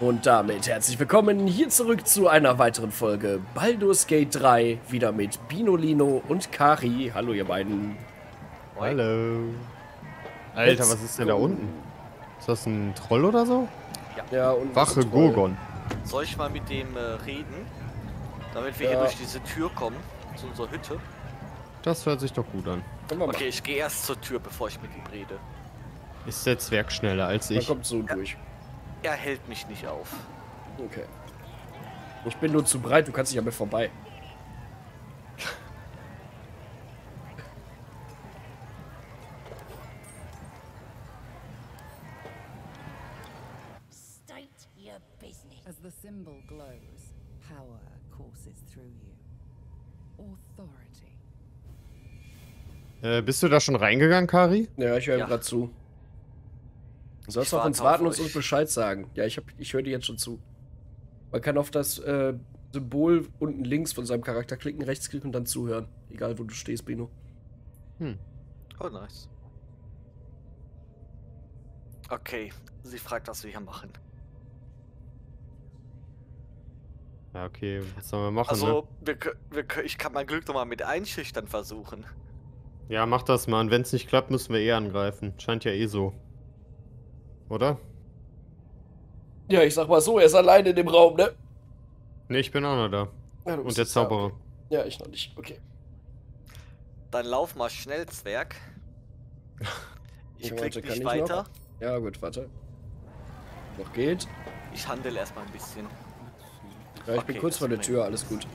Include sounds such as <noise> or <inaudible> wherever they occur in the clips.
Und damit herzlich willkommen hier zurück zu einer weiteren Folge Baldur's Gate 3. Wieder mit Binolino und Kari. Hallo, ihr beiden. Hallo. Alter, Let's was ist denn da unten? Ist das ein Troll oder so? Ja, und Wache. Gorgon. Soll ich mal mit dem äh, reden? Damit wir Ja. hier durch diese Tür kommen, zu unserer Hütte. Das hört sich doch gut an. Okay, ich gehe erst zur Tür, bevor ich mit ihm rede. Ist der Zwerg schneller als ich? kommt so durch. Er hält mich nicht auf. Okay. Ich bin nur zu breit, du kannst nicht an mir vorbei. State your business. As the symbol glows, power courses through you. Authority. Äh, bist du da schon reingegangen, Kari? Ja, ich höre Ja. gerade zu. Du sollst auf uns warten und uns. Bescheid sagen. Ja, ich, hab- ich höre dir jetzt schon zu. Man kann auf das äh, Symbol unten links von seinem Charakter klicken, rechtsklicken und dann zuhören. Egal, wo du stehst, Bino. Oh, nice. Okay, sie fragt, was wir hier machen. Ja, okay, was sollen wir machen, Also, wir, kö- wir, kö- ich kann mein Glück nochmal mit Einschüchtern versuchen. ne? Ja, mach das mal. Und wenn es nicht klappt, müssen wir eh angreifen. Scheint ja eh so. Oder? Ja, ich sag mal so, er ist alleine in dem Raum, ne? Ne, ich bin auch noch da. Ja, du Und der jetzt da, Zauberer. okay. Ja, ich noch nicht. Okay. Dann lauf mal schnell, Zwerg. <laughs> Ich Ja, klick nicht ich weiter. noch? Ja, gut, warte. Noch geht. Ich handel erstmal ein bisschen. Ja, ich bin Okay, kurz das vor der Tür, alles gut.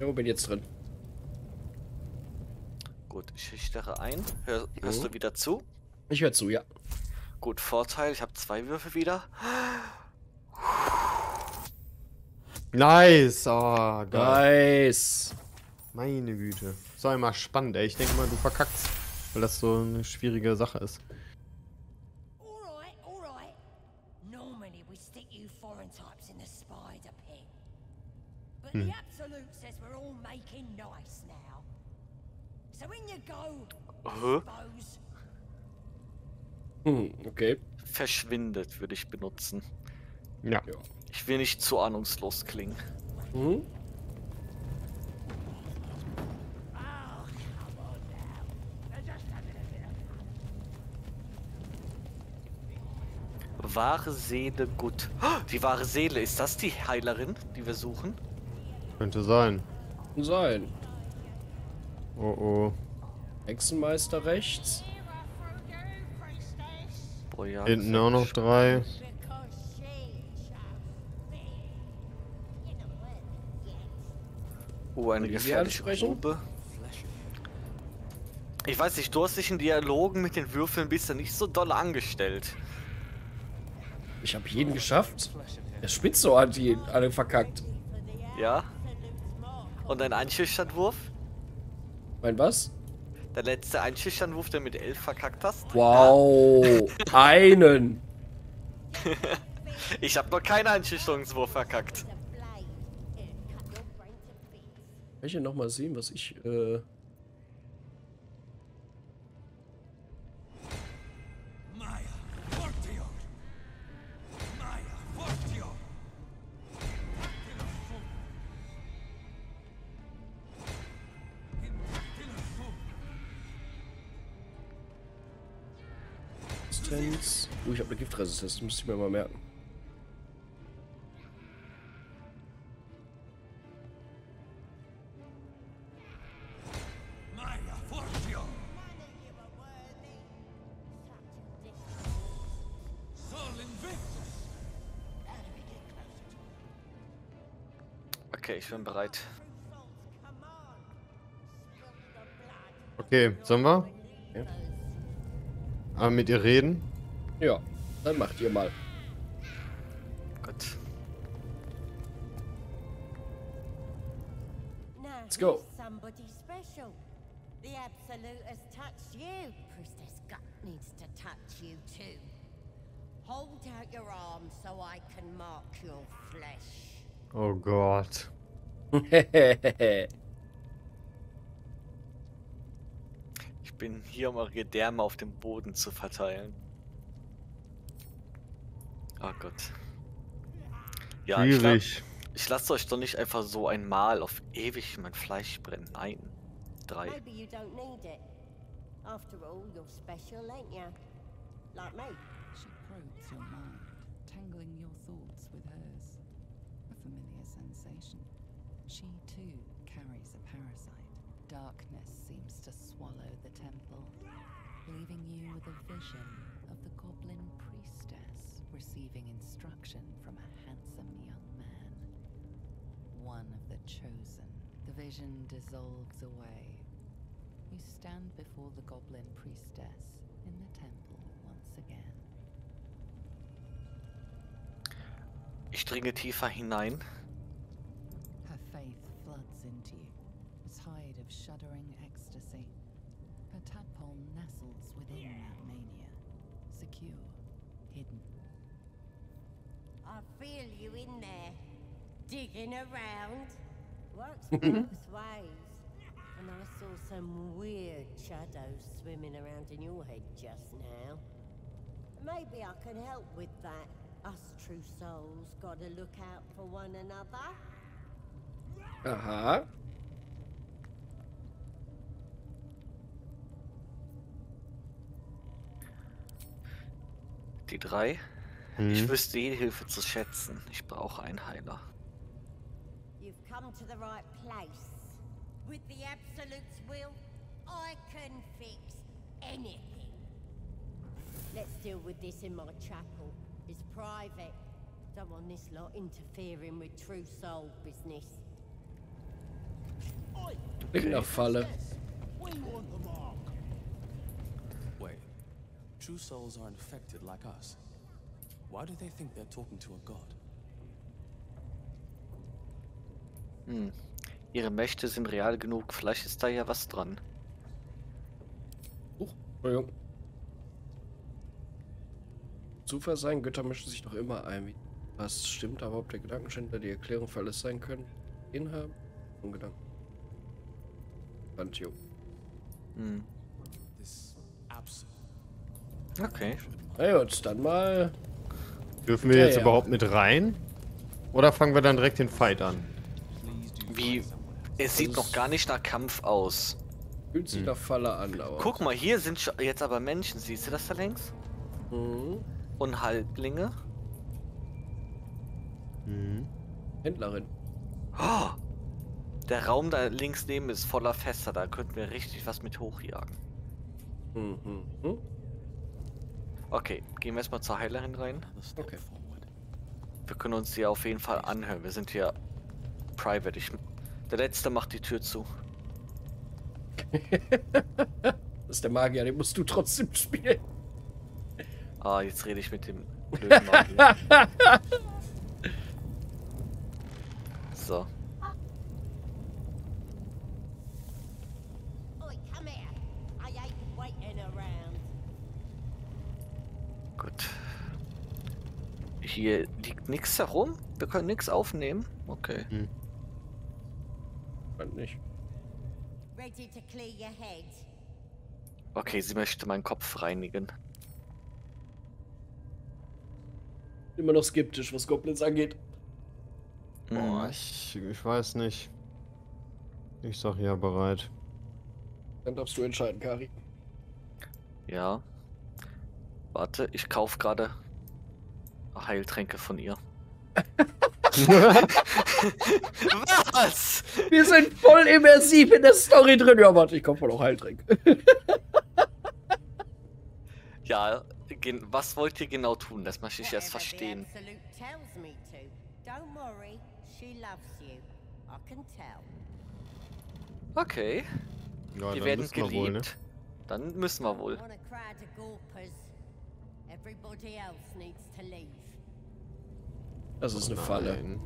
Jo, bin jetzt drin. Gut, ich schüchtere ein. Hör, hörst Mhm. du wieder zu? Ich höre zu, ja. Gut, Vorteil, ich habe zwei Würfe wieder. Nice! Oh, geil. Nice. Meine Güte. Ist doch immer spannend, ey. Ich denke mal, du verkackst. Weil das so eine schwierige Sache ist. Alright, Hm, okay. Verschwindet würde ich benutzen. Ja. Ich will nicht zu ahnungslos klingen. Mhm. Wahre Seele gut. Oh, Die wahre Seele, ist das die Heilerin, die wir suchen? Könnte sein. Sein. Oh oh. Hexenmeister rechts. Boah, ja. Hinten auch noch drei. Oh, eine gefährliche? Probe. Ich weiß nicht, du hast dich in Dialogen mit den Würfeln bisher nicht so doll angestellt. Ich habe jeden geschafft. Der Spitzo hat die alle verkackt. Ja? Und dein Einschüchternwurf? Mein was? Der letzte Einschüchternwurf, den mit 11 verkackt hast? Wow. Einen. <laughs> Ich habe noch keinen Einschüchterungswurf verkackt. Ich hier nochmal sehen, was ich, äh... Resistenz. Uh, ich habe eine Giftresistenz, das müsste ich mir mal merken. Okay, ich bin bereit. Okay, sollen wir? Ja. Aber mit ihr reden? Ja, dann macht ihr mal. Gut. Now Let's go. Somebody special. The Absolute has touched you. Priestess Gut needs to touch you too. Hold out your arms so I can mark your flesh. Oh Gott. <laughs> bin hier, um eure Gedärme auf dem Boden zu verteilen. Oh Gott. Ja, ich, Schwierig. ich lasse euch doch nicht einfach so einmal auf ewig mein Fleisch brennen. Nein. Drei. Maybe you don't need it. After all, you're special, ain't you? Like me. She probes your mind, tangling your thoughts with hers. A familiar sensation. She too carries a parasite. Darkness seems to swallow leaving you with a vision of the goblin priestess receiving instruction from a handsome young man. One of the chosen. The vision dissolves away. You stand before the goblin priestess in the temple once again. Ich dringe tiefer hinein. Her faith floods into you, a tide of shuddering ecstasy. Her tadpole nestles within that mania, secure, hidden. I feel you in there, digging around. Works <laughs> both ways. And I saw some weird shadows swimming around in your head just now. Maybe I can help with that. Us true souls gotta look out for one another. Aha. Die drei. Ich Hm. wüsste jede Hilfe zu schätzen. Ich brauche einen Heiler. You've come to the right place. With the Absolute's will, I can fix anything. Let's deal with this in my chapel. It's private. Don't want this lot interfering with true soul business. In der Falle. Wait, true souls aren't affected like us. Why do they think they're talking to a god? Hm. Ihre Mächte sind real genug. Vielleicht ist da ja was dran. Huch, Entschuldigung. Zufall sein, Götter mischen sich doch immer ein. Was stimmt aber, ob der Gedankenschänder die Erklärung für alles sein können? Inhaben? Und Gedanken. Pantio. Hm. Okay. Na gut, dann mal. Dürfen wir Ja, jetzt ja. überhaupt mit rein? Oder fangen wir dann direkt den Fight an? Wie. Es sieht noch gar nicht nach Kampf aus. Fühlt sich nach Falle an, aber. Guck mal, hier sind jetzt aber Menschen. Siehst du das da links? Mhm. Und Halblinge. Mhm. Händlerin. Oh, der Raum da links neben ist voller Fässer. Da könnten wir richtig was mit hochjagen. Mhm. Mhm. Okay, gehen wir erstmal zur Heilerin rein. Okay. Wir können uns die auf jeden Fall anhören. Wir sind hier private. Ich, der Letzte macht die Tür zu. <laughs> Das ist der Magier, den musst du trotzdem spielen. Ah, jetzt rede ich mit dem <laughs> blöden Magier. So. Hier liegt nichts herum. Wir können nichts aufnehmen. Okay. Fand nicht. Ready to clear your head? Okay, sie möchte meinen Kopf reinigen. Immer noch skeptisch, was Goblins angeht. Boah, Mhm. ich, ich weiß nicht. Ich sag ja bereit. Dann darfst du entscheiden, Kari. Ja. Warte, ich kaufe gerade Heiltränke von ihr. Was? Wir sind voll immersiv in der Story drin. Ja, warte, ich kaufe mal noch Heiltränk. Ja, was wollt ihr genau tun? Das möchte ich erst verstehen. Okay, Ja, wir werden müssen wir geliebt. wohl, ne? Dann müssen wir wohl. Das ist eine Falle. Nein.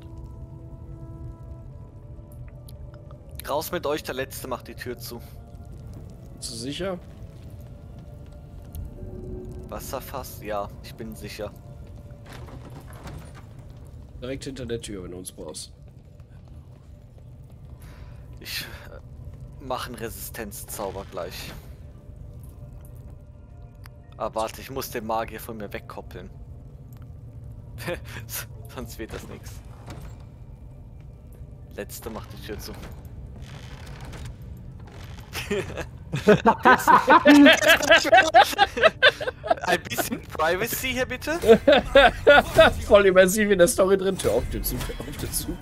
Raus mit euch, der Letzte macht die Tür zu. Bist du sicher? Wasserfass? Ja, ich bin sicher. Direkt hinter der Tür, wenn du uns brauchst. Ich äh, mache einen Resistenzzauber gleich. Ah, warte, ich muss den Magier von mir wegkoppeln. <laughs> Sonst wird das nichts. Letzte macht die Tür zu. <laughs> Ein bisschen Privacy hier bitte. <laughs> Voll immersiv in der Story drin. Tür auf, Tür zu, Tür auf, Tür zu.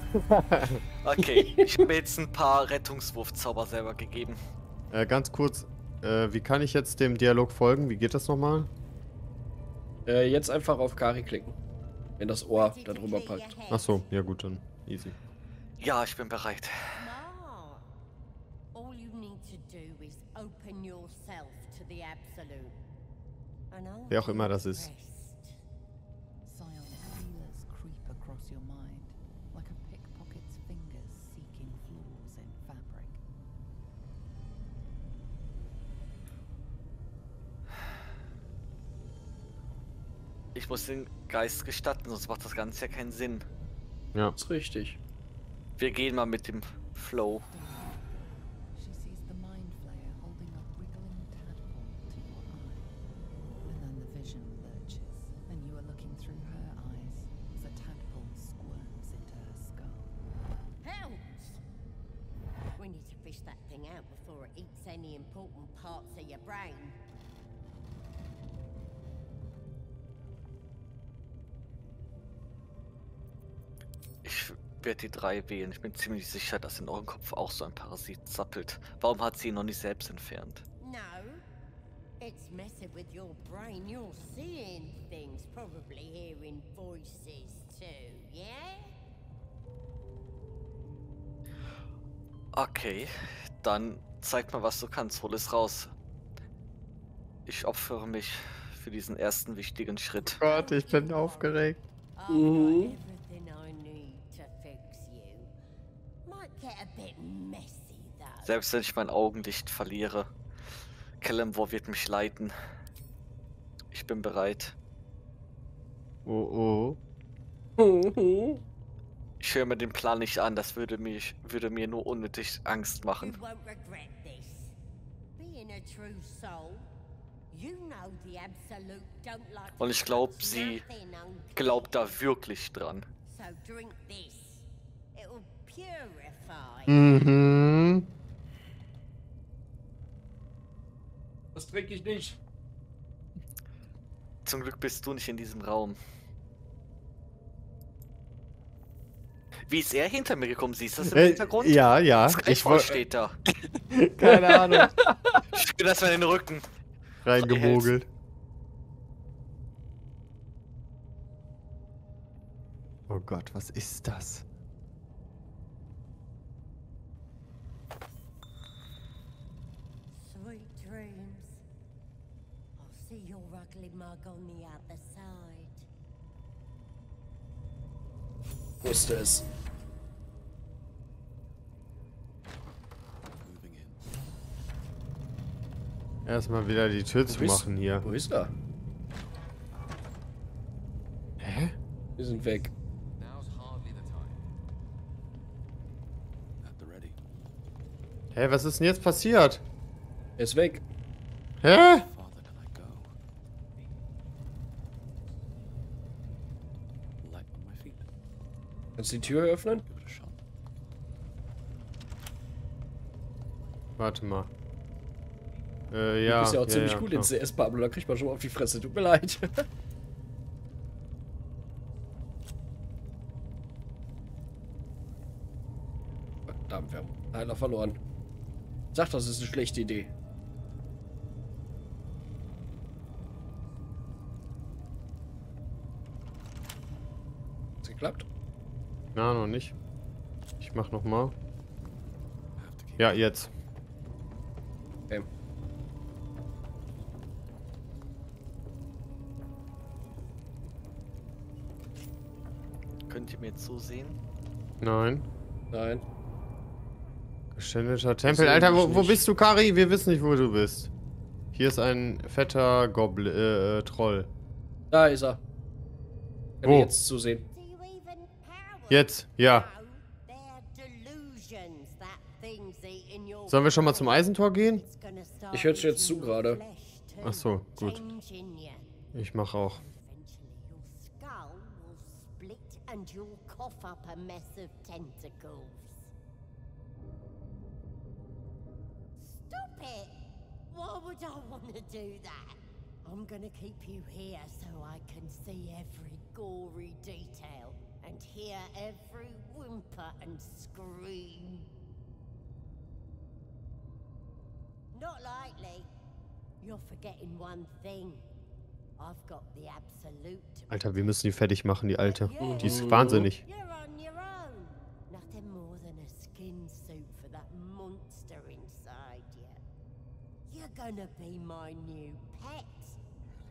Okay, ich habe mir jetzt ein paar Rettungswurfzauber selber gegeben. Äh, ganz kurz, äh, wie kann ich jetzt dem Dialog folgen? Wie geht das nochmal? Äh, jetzt einfach auf Kari klicken. Wenn das Ohr da drüber packt. Ach so, ja gut, dann easy. Ja, ich bin bereit. All you need to do is open yourself to the absolute. Wer auch immer das ist. Ich muss den Geist gestatten, sonst macht das Ganze ja keinen Sinn. Ja. ist richtig. Wir gehen mal mit dem Flow. She sees the mind flayer holding a wriggling tadpole Ich werde die drei wählen. Ich bin ziemlich sicher, dass in eurem Kopf auch so ein Parasit zappelt. Warum hat sie ihn noch nicht selbst entfernt? No. It's messing with your brain. You're seeing things, probably hearing voices too, yeah? Okay, dann zeig mal, was du kannst. Hol es raus. Ich opfere mich für diesen ersten wichtigen Schritt. Gott, ich bin aufgeregt. Mhm. Selbst wenn ich mein Augenlicht verliere, Kellemwor wird mich leiten. Ich bin bereit. Oh Ich höre mir den Plan nicht an, das würde, mich, würde mir nur unnötig Angst machen. Und ich glaub, touch sie. Glaubt da wirklich dran. So drink this. It'll purify. oh. Mhm. Das trinke ich nicht. Zum Glück bist du nicht in diesem Raum. Wie ist er hinter mir gekommen? Siehst du das im Äh, Hintergrund? ja, ja. Ich Skyfall wollte. steht da. <laughs> Keine Ahnung. <laughs> Spür das mal in den Rücken. Reingemogelt. Oh Gott, was ist das? Ugly mug on the other side. Wusste es. Moving in. Erstmal wieder die Tür zu machen hier. Wo ist er? Hä? Wir sind weg. Hä, was ist denn jetzt passiert? Er ist weg. Hä? Farther can I go? Light on my feet. Kannst du die Tür öffnen? Warte mal. Äh, Du ja. bist ja auch ziemlich ja, gut klar. in CS, Pablo. Da kriegt man schon mal auf die Fresse. Tut mir leid. <laughs> Verdammt, wir haben einer verloren. Sag, das ist eine schlechte Idee. Hat's geklappt? Na, noch nicht. Ich mach noch mal. I have to keep Ja, jetzt. Okay. Könnt ihr mir zusehen? Nein. Nein. Geschändeter Tempel. Alter, wo, wo bist du, Kari? Wir wissen nicht, wo du bist. Hier ist ein fetter Gobl äh, äh, Troll. Da ist er. Kann Wo? ich jetzt zusehen. Jetzt, ja. Sollen wir schon mal zum. Eisentor gehen? Ich hör dir jetzt zu gerade. Ach so, gut. Ich mach auch. Why would I want to do that? I'm gonna keep you here so I can see every gory detail and hear every whimper and scream. Not likely. You're forgetting one thing. I've got the absolute. Alter, wir müssen die fertig machen, die alte. Die ist wahnsinnig. You're on your own. Nothing more than a skin suit for that monster inside you. You're gonna be my new pet.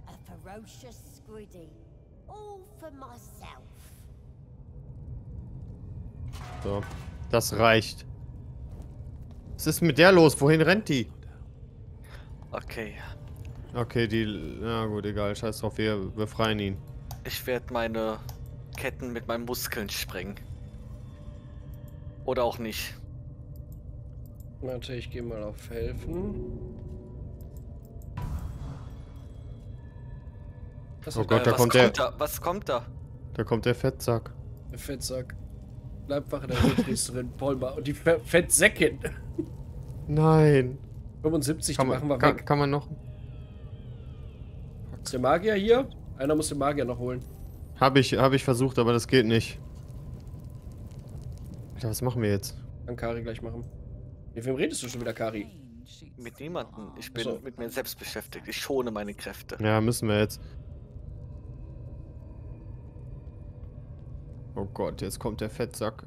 A ferocious squiddy. All for myself. So, das reicht. Was ist mit der los? Wohin rennt die? Okay. Okay, die... Na gut, egal. Scheiß drauf, wir befreien ihn. Ich werde meine Ketten mit meinen Muskeln sprengen. Oder auch nicht. Warte, ich gehe mal auf Helfen. Was Oh Gott, da was kommt kommt der- da? Was kommt da? Da kommt der Fettsack. der Fettsack? Leibwache der Wildpriesterin Polma und die Fe Fettsäckin. Nein. 75, Kann die machen man, wir kann, weg. kann man noch... Ist der Magier hier? Einer muss den Magier noch holen. Habe ich, hab ich versucht, aber das geht nicht. Alter, was machen wir jetzt? Kann Kari gleich machen. Mit wem redest du schon wieder, Kari? Mit niemandem. Ich bin So. mit mir selbst beschäftigt. Ich schone meine Kräfte. Ja, müssen wir jetzt. Oh Gott, jetzt kommt der Fettsack.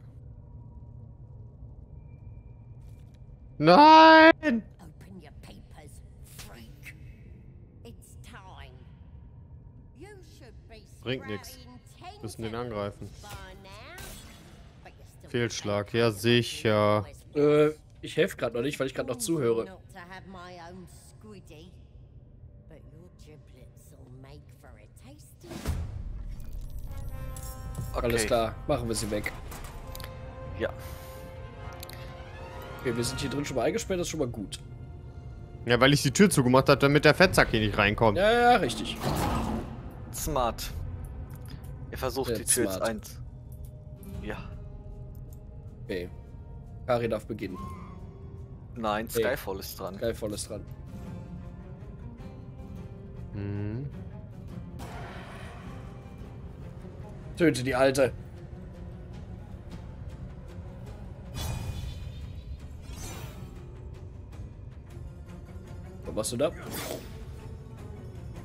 Nein! Open your papers, freak. It's time. You should be Bringt sprouting Müssen den angreifen. Fehlschlag, ja sicher. Äh, ich helfe gerade noch nicht, weil ich gerade noch zuhöre. Okay. Alles klar, machen wir sie weg. Ja. Okay, wir sind hier drin schon mal eingesperrt, das ist schon mal gut. Ja, weil ich die Tür zugemacht habe, damit der Fettsack hier nicht reinkommt. Ja, ja, richtig. Smart. Ihr versucht Sehr die Tür jetzt smart. eins. Ja. Okay. Kari darf beginnen. Nein. Skyfall ist dran. Geil, volles dran. Mhm. Töte die Alte. Was machst du da?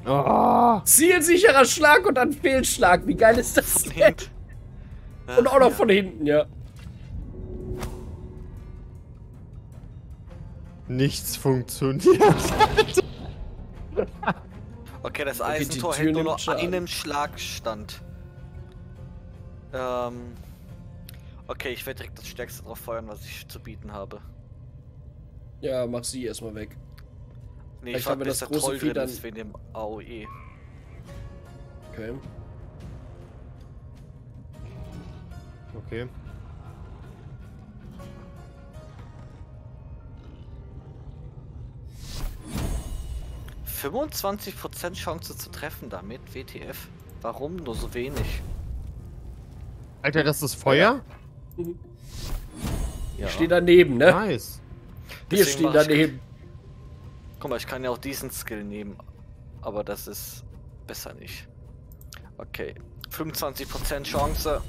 Oh, Zielsicherer Schlag und dann Fehlschlag. Wie geil ist das denn? Hint. Und auch noch Ja. von hinten, ja. nichts funktioniert. Okay, das Eisentor hält nur noch Schaden. einen Schlagstand. Ähm. Okay, ich werde direkt das Stärkste drauf feuern, was ich zu bieten habe. Ja, mach sie erstmal weg. Nee, ich wir bis das große Troll Vieh drin dann- ist wegen dem AOE. Okay. Okay. – 25% Chance zu treffen damit, WTF. Warum nur so wenig? Alter, das ist Feuer? Ja. Ich stehe daneben, ne? Nice. Wir Deswegen stehen mach ich- daneben. Guck mal, ich kann ja auch diesen Skill nehmen, aber das ist besser nicht. Okay, 25% Chance.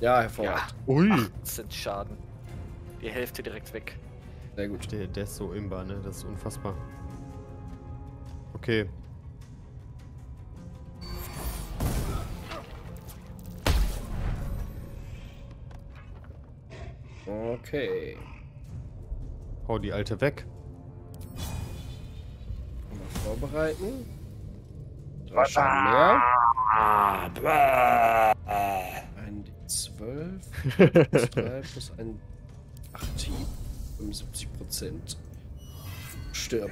Ja, hervorragend. Ui. 18 Schaden. Die Hälfte direkt weg. Sehr gut. Der, der ist so imbar, ne? Das ist unfassbar. Okay. Okay. Hau die alte weg. Mal vorbereiten. Drei Schaden mehr. Ein D12. <laughs> Plus 3 plus ein 8 75 Prozent. Stirb.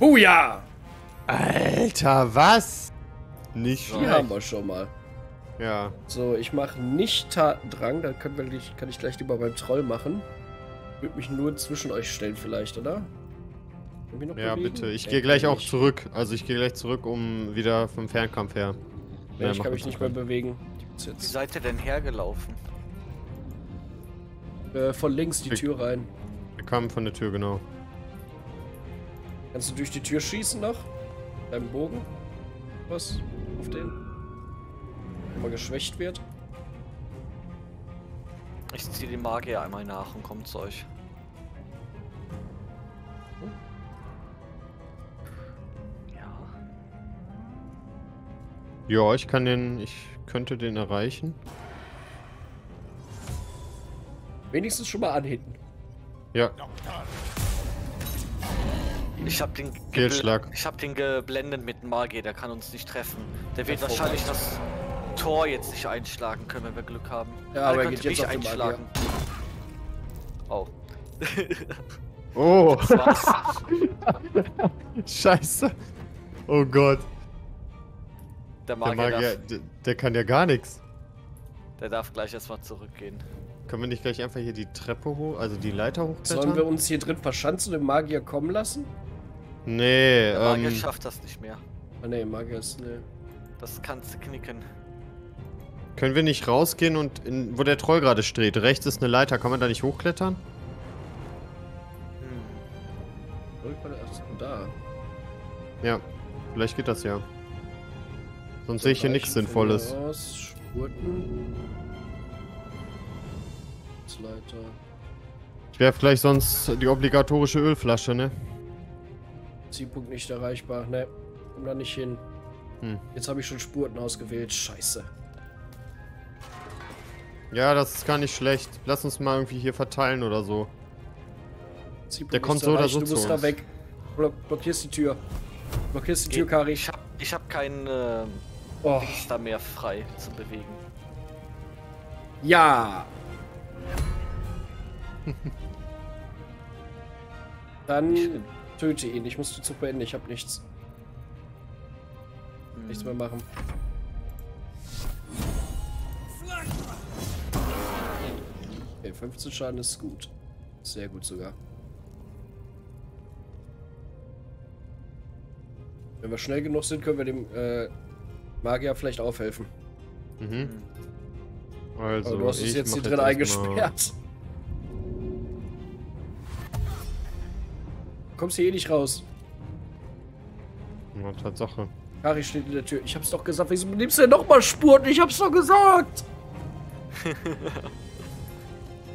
Oh ja! Alter, was? Nicht Die schlecht. haben wir schon mal. Ja. So, ich mache nicht Tatendrang, da kann, ich, kann ich gleich lieber beim Troll machen. Würde mich nur zwischen euch stellen vielleicht, oder? ja, bewegen? bitte. Ich ja, gehe gleich auch nicht. zurück. Also ich gehe gleich zurück, um wieder vom Fernkampf her. Ja, ich kann mich nicht mehr bewegen. Wie seid ihr denn hergelaufen? Äh, von links die wir, Tür rein. Wir kamen von der Tür, genau. Kannst du durch die Tür schießen noch? Deinem Bogen? Was? Auf den? immer geschwächt wird. Ich ziehe den Magier einmal nach und komme zu euch. Ja. Ja, ich kann den, ich könnte den erreichen. Wenigstens schon mal anhitten. Ja. Ich hab den Ich hab den geblendet mit Magier, der kann uns nicht treffen. Der wird wahrscheinlich das Tor jetzt nicht einschlagen können, wenn wir Glück haben. Ja, aber er geht jetzt auf einschlagen. Oh. oh. <laughs> Scheiße. Oh Gott. Der Magier, der, Magier darf, der, der, kann ja gar nichts. Der darf gleich erstmal zurückgehen. Können wir nicht gleich einfach hier die Treppe hoch, also die Leiter hochklettern? Sollen wir uns hier drin verschanzen und den Magier kommen lassen? Nee, der Magier ähm... schafft das nicht mehr. Ah nee, Magier ist, nee. Das kannst du knicken. Können wir nicht rausgehen und in, wo der Troll gerade steht? Rechts ist eine Leiter, kann man da nicht hochklettern? Hm. Irgendwann ist da. Ja, vielleicht geht das ja. Sonst sehe ich hier nichts Sinnvolles. Ich werfe gleich sonst die obligatorische Ölflasche, ne? Zielpunkt nicht erreichbar, ne? Komm da nicht hin. Hm. Jetzt habe ich schon Spurten ausgewählt, scheiße. Ja, das ist gar nicht schlecht. Lass uns mal irgendwie hier verteilen oder so. Sieb, Der kommt so oder so Du musst da weg. Oder blockierst die Tür. Blockierst die Tür, Kari. Ich hab, ich hab keinen äh, oh. Da mehr frei zu bewegen. Ja. <laughs> Dann töte ihn. Ich muss die Zug beenden. Ich hab nichts. Hm. Nichts mehr hm. machen. Okay, 15 Schaden ist gut. Sehr gut sogar. Wenn wir schnell genug sind, können wir dem äh, Magier vielleicht aufhelfen. Mhm. mhm. Also, Aber du hast es jetzt hier drin jetzt eingesperrt. Du kommst hier eh nicht raus. Na, Tatsache. Kari steht in der Tür. Ich hab's doch gesagt. Wieso nimmst du denn nochmal Spuren? Ich hab's doch gesagt. <laughs>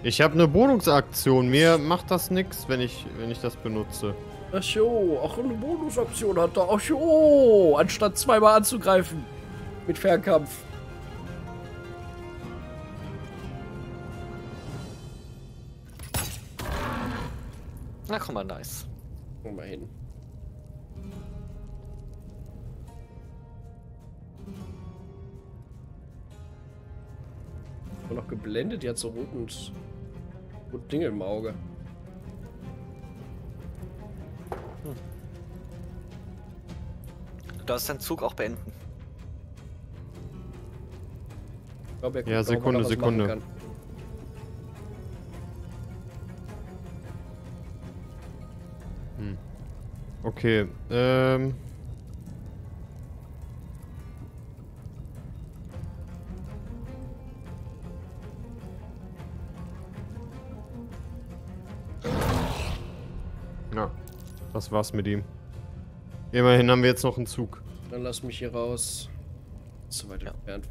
Ich habe eine Bonusaktion. Mir macht das nichts, wenn ich, wenn ich das benutze. Ach so, auch eine Bonusaktion hat er. Ach so, anstatt zweimal anzugreifen. Mit Fernkampf. Na komm mal, nice. Guck mal hin. blendet jetzt so rot und, und Dinge im Auge. Hm. Du darfst deinen Zug auch beenden. Ich Glaub, guckt, ja, Sekunde, auch, Sekunde. Hm. Okay, ähm... Das war's mit ihm. Immerhin haben wir jetzt noch einen Zug. Dann lass mich hier raus. So weit ja. entfernt.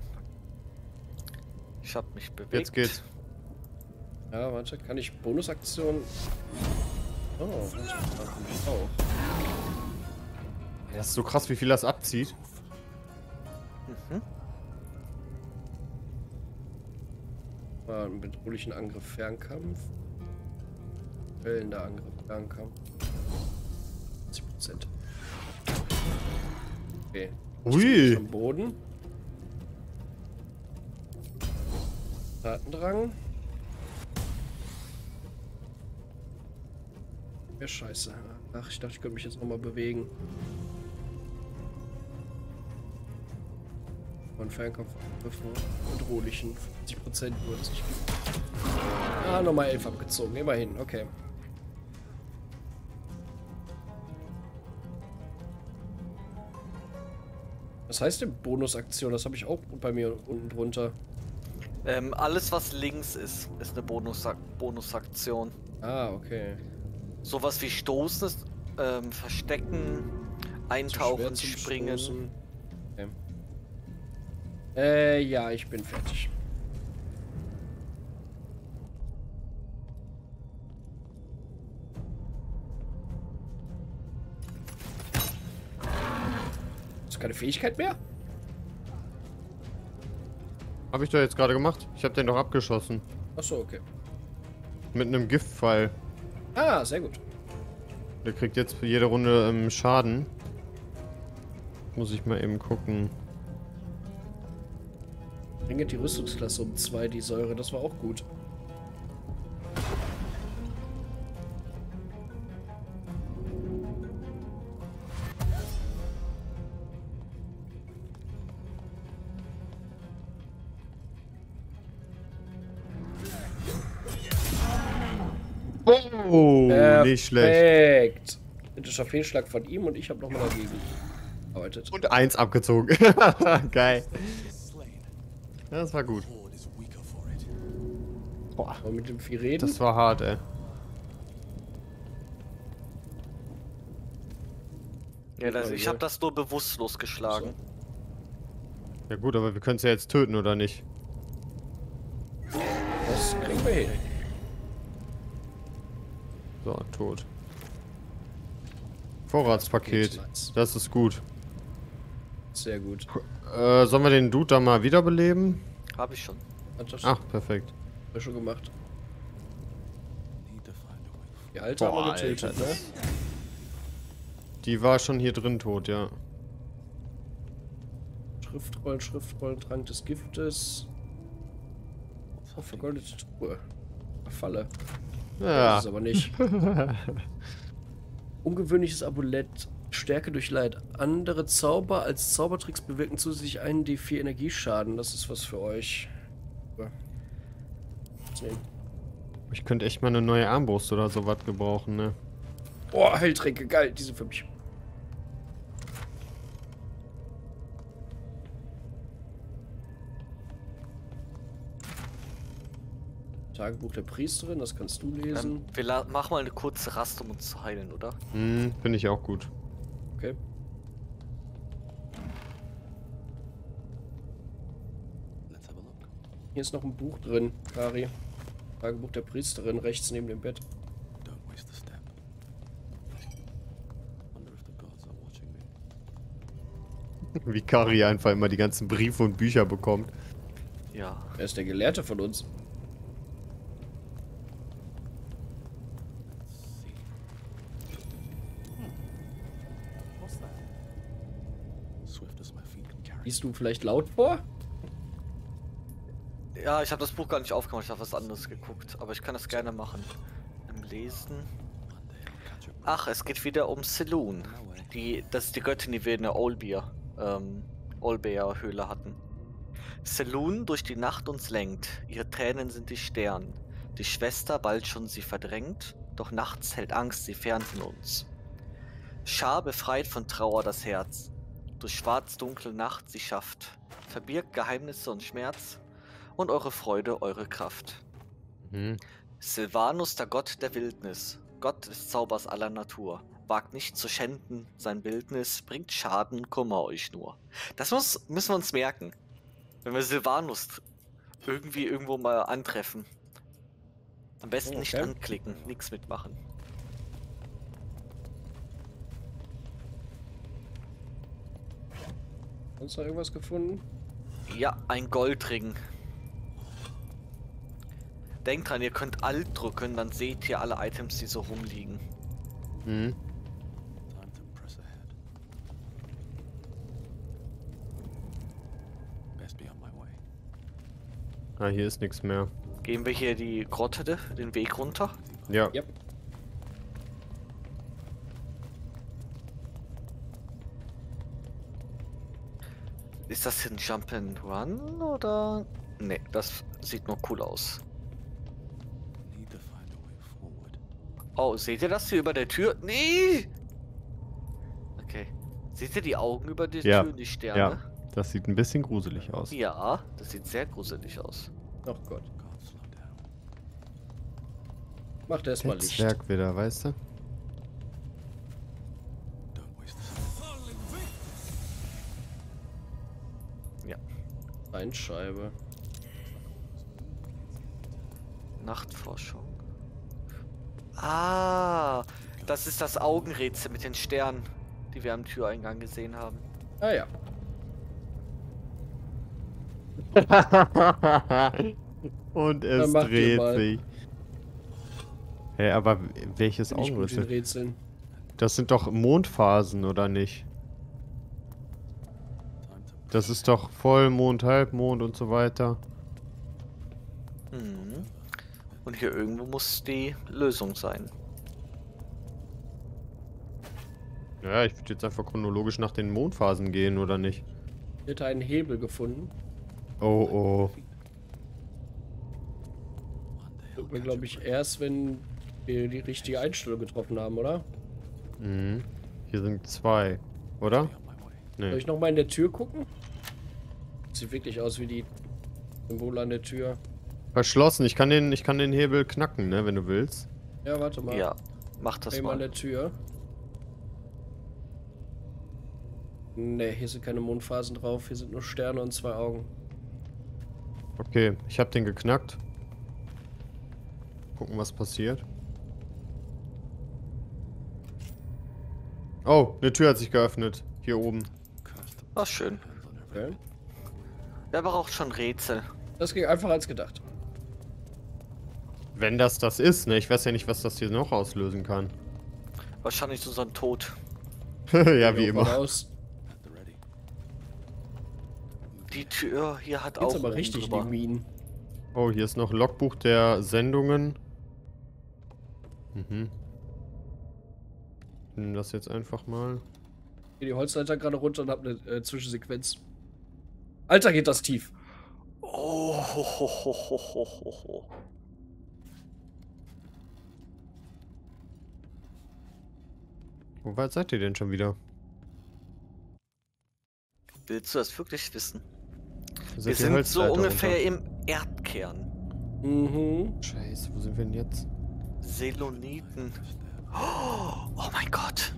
Ich hab mich bewegt. Jetzt geht's. Ja, warte, kann ich Bonusaktion. Oh, warte, ich auch. Das ist so krass, wie viel das abzieht. Mhm. War ein bedrohlichen Angriff Fernkampf. Wellender Angriff Fernkampf sind. Okay. Ui. Am Boden. Datendrang. Ja, scheiße. Ach, ich dachte, ich könnte mich jetzt nochmal bewegen. Von Fernkampfangriffen bedrohlichen 50% würde es nicht. Ah, nochmal 11 abgezogen, immerhin, okay. Heißt denn Bonusaktion? Das habe ich auch bei mir unten drunter. Ähm, alles was links ist, ist eine Bonus Bonusaktion. Ah, okay. Sowas wie Stoßen, ähm, Verstecken, Eintauchen, Springen. Okay. Äh, ja, ich bin fertig. Keine Fähigkeit mehr? Habe ich doch jetzt gerade gemacht. Ich habe den doch abgeschossen. Achso, okay. Mit einem Giftpfeil. Ah, sehr gut. Der kriegt jetzt für jede Runde ähm, Schaden. Muss ich mal eben gucken. Bringe die Rüstungsklasse um zwei, die Säure, das war auch gut. Nicht schlecht. Kritischer Fehlschlag von ihm und ich habe nochmal dagegen gearbeitet. Und eins abgezogen. <laughs> Geil. Das war gut. Boah, mit dem Vieh reden. das war hart, ey. Ja, das, ich habe das nur bewusstlos geschlagen. Ja gut, aber wir können es ja jetzt töten, oder nicht? Das kriegen wir hin. So, tot. Vorratspaket. Das ist gut. Sehr gut. Äh, sollen wir den Dude da mal wiederbeleben? Habe ich schon. Hat das Ach, perfekt. ja schon gemacht. Die alte haben Boah, wir getötet, Alter, ne? Die war schon hier drin tot, ja. Schriftrollen, Schriftrollen, Trank des Giftes. Oh, vergoldete Truhe. Falle. Ja. Das ist aber nicht. <laughs> Ungewöhnliches Amulett. Stärke durch Leid. Andere Zauber als Zaubertricks bewirken zusätzlich einen D4 Energieschaden. Das ist was für euch. Ja. Ich könnte echt mal eine neue Armbrust oder sowas gebrauchen, ne? Oh, Heiltränke, geil. Diese für mich. Tagebuch der Priesterin, das kannst du lesen. Ähm, wir machen mal eine kurze Rast, um uns zu heilen, oder? Hm, finde ich auch gut. Okay. Let's have a look. Hier ist noch ein Buch drin, Kari. Tagebuch der Priesterin, rechts neben dem Bett. <laughs> Wie Kari einfach immer die ganzen Briefe und Bücher bekommt. Ja. Er ist der Gelehrte von uns. Liest du vielleicht laut vor? Ja, ich habe das Buch gar nicht aufgemacht, ich habe was anderes geguckt. Aber ich kann das gerne machen. Im Lesen. Ach, es geht wieder um Selûne. Die, das ist die Göttin, die wir in der Olbir, ähm, Olbeer Höhle hatten. Selûne durch die Nacht uns lenkt, ihre Tränen sind die Stern. Die Schwester bald schon sie verdrängt, doch nachts hält Angst sie fern von uns. Schar befreit von Trauer das Herz, durch schwarz-dunkle Nacht sie schafft, verbirgt Geheimnisse und Schmerz und eure Freude, eure Kraft. Mhm. Silvanus, der Gott der Wildnis, Gott des Zaubers aller Natur, wagt nicht zu schänden sein Bildnis, bringt Schaden, Kummer euch nur. Das muss, müssen wir uns merken. Wenn wir Silvanus irgendwie irgendwo mal antreffen. Am besten nicht Okay. anklicken, nichts mitmachen. Sonst noch irgendwas gefunden? Ja, ein Goldring. Denkt dran, ihr könnt Alt drücken, dann seht ihr alle Items, die so rumliegen. Mhm. Ah, hier ist nichts mehr. Gehen wir hier die Grotte, den Weg runter? Ja. Ja. Ist das hier ein Jump and Run oder? Ne, das sieht nur cool aus. Oh, seht ihr das hier über der Tür? Nee! Okay. Seht ihr die Augen über die Ja, Tür und die Ja, Sterne? das sieht ein bisschen gruselig aus. Ja, das sieht sehr gruselig aus. Ach Gott. Macht erstmal Der Licht. Zwerg wieder, weißt du? Einscheibe. Nachtforschung. Ah, das ist das Augenrätsel mit den Sternen, die wir am Türeingang gesehen haben. Ah ja. <laughs> Und es dreht sich. Hä, aber welches Augenrätsel? Das sind doch Mondphasen, oder nicht? Das ist doch Vollmond, Halbmond und so weiter. Mhm. Und hier irgendwo muss die Lösung sein. Ja, ich würde jetzt einfach chronologisch nach den Mondphasen gehen, oder nicht? Ich hätte einen Hebel gefunden. Oh, oh. Tut mir, glaube ich, erst, wenn wir die richtige Einstellung getroffen haben, oder? Mhm. Hier sind zwei, oder? Way. Soll Nee. ich nochmal in der Tür gucken? Sieht wirklich aus wie die Symbole an der Tür. Verschlossen. Ich kann den, ich kann den Hebel knacken, ne, wenn du willst. Ja, warte mal. Ja, mach das Einmal an mal. der Tür. Ne, hier sind keine Mondphasen drauf. Hier sind nur Sterne und zwei Augen. Okay, ich habe den geknackt. Gucken, was passiert. Oh, eine Tür hat sich geöffnet. Hier oben. War schön. Okay. Wer braucht schon Rätsel? Das ging einfacher als gedacht. Wenn das das ist, ne? Ich weiß ja nicht, was das hier noch auslösen kann. Wahrscheinlich unseren Tod. <laughs> ja, wie immer. Aus. Die Tür hier hat Geht's auch aber richtig drüber. die Minen. Oh, hier ist noch Logbuch der Sendungen. Mhm. Ich Nimm das jetzt einfach mal. Gehe die Holzleiter gerade runter und hab eine äh, Zwischensequenz. Alter, geht das tief. Oh, ho, ho, ho, ho, ho, ho, ho. Wo weit seid ihr denn schon wieder? Willst du das wirklich wissen? Wir sind so ungefähr runter. im Erdkern. Mhm. Scheiße, wo sind wir denn jetzt? Seloniten. Oh, <gasps> oh mein Gott.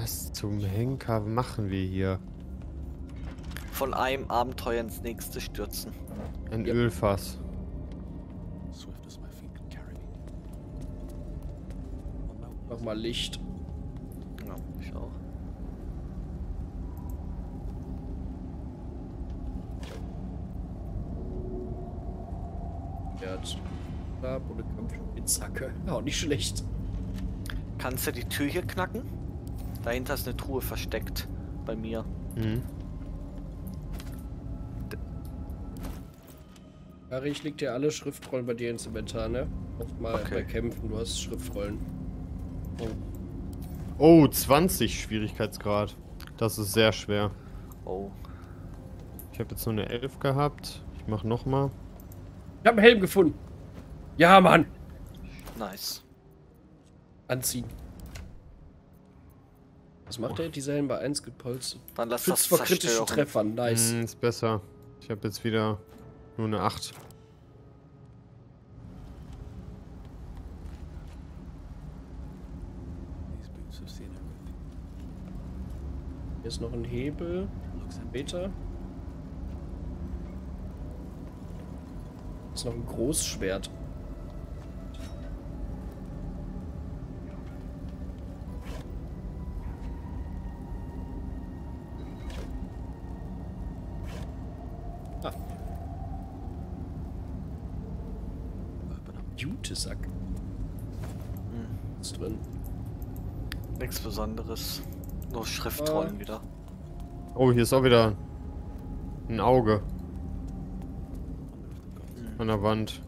Was zum Henker machen wir hier? Von einem Abenteuer ins nächste stürzen. Ein Ja. Ölfass. Swift as my feet can carry me. On mountains. Mach mal Licht. Ja, ich auch. Er hat Stab oder Kampfspitzhacke. Ja, auch nicht schlecht. Kannst du die Tür hier knacken? Dahinter ist eine Truhe versteckt. Bei mir. Mhm. Harry, ich leg dir alle Schriftrollen bei dir ins Inventar, ne? Oft mal Okay. bei Kämpfen, du hast Schriftrollen. Oh. Oh, 20 Schwierigkeitsgrad. Das ist sehr schwer. Oh. Ich habe jetzt nur eine 11 gehabt. Ich mach noch mal. Ich hab einen Helm gefunden. Ja, Mann. Nice. Anziehen. Was macht der? Dieser Helm bei 1 gepolstert. Dann lass das Schützt vor kritischen. Treffern. Nice. Hm, ist besser. Ich habe jetzt wieder nur eine 8. These boots have seen everything. Hier ist noch ein Hebel. Meter. Ist noch ein Großschwert. Besonderes. Nur Schriftrollen Ah. wieder. Oh, hier ist auch wieder ein Auge got an der Wand.